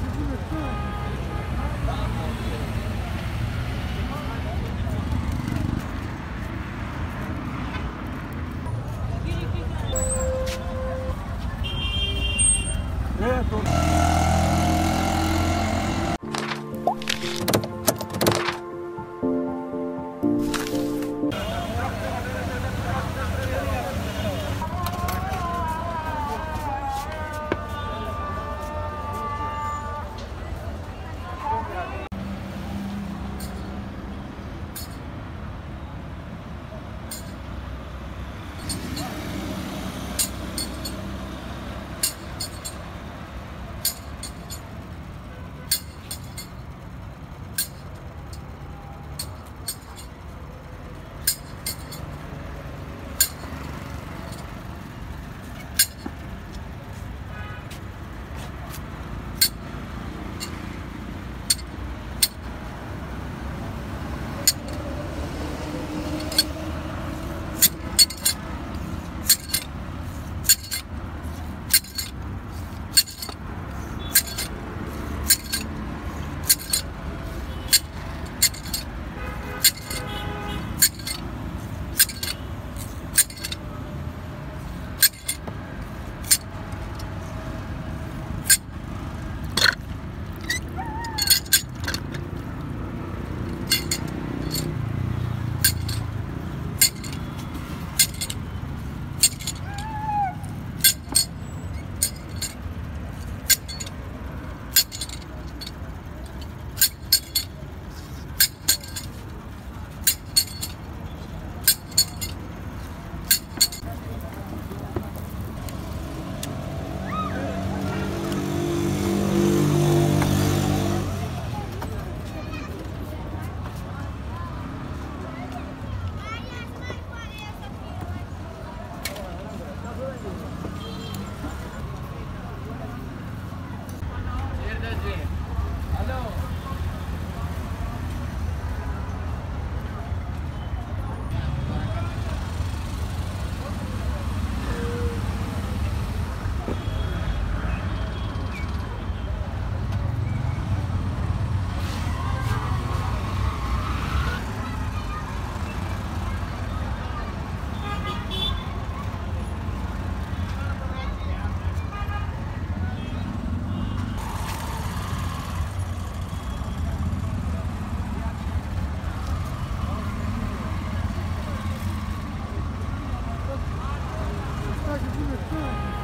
Thank you. Hmm.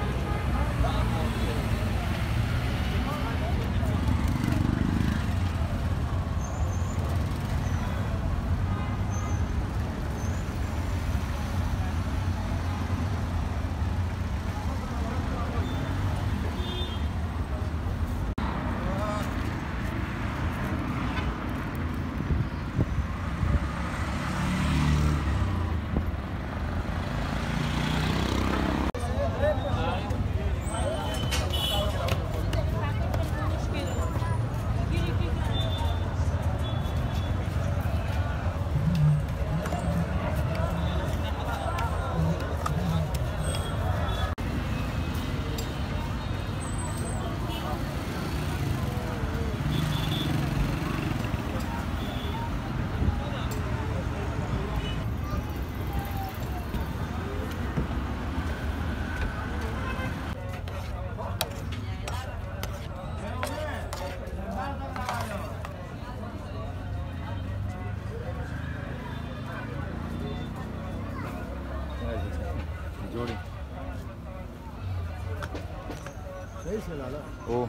哦。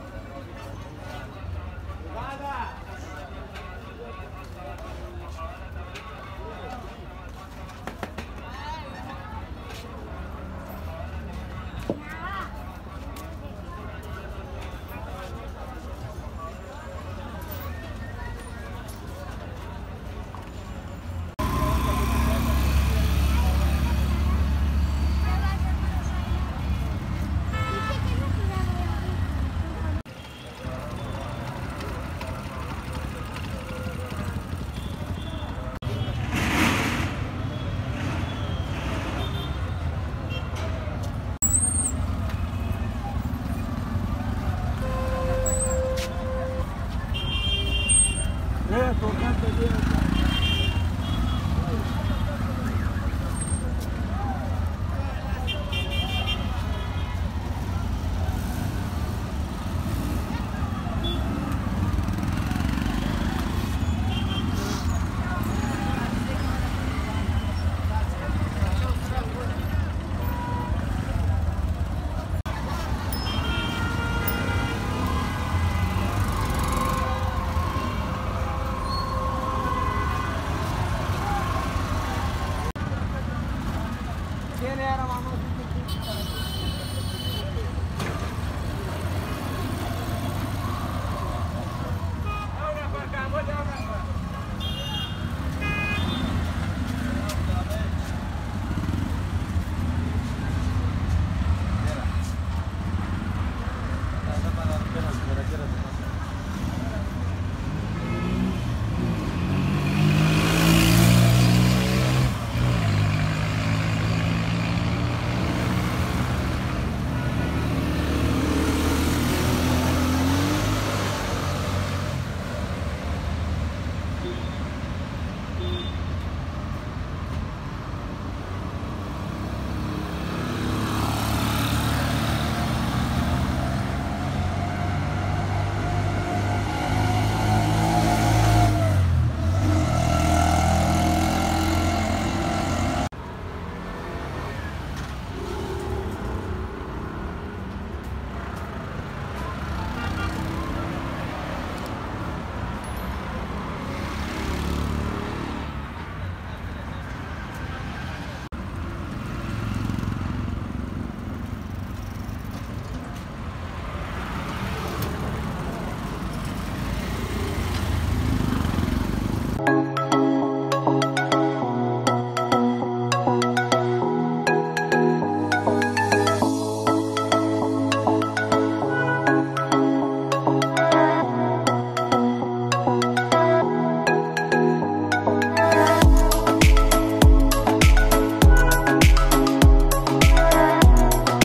É, tocando ali.